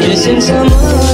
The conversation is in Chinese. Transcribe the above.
别想什么，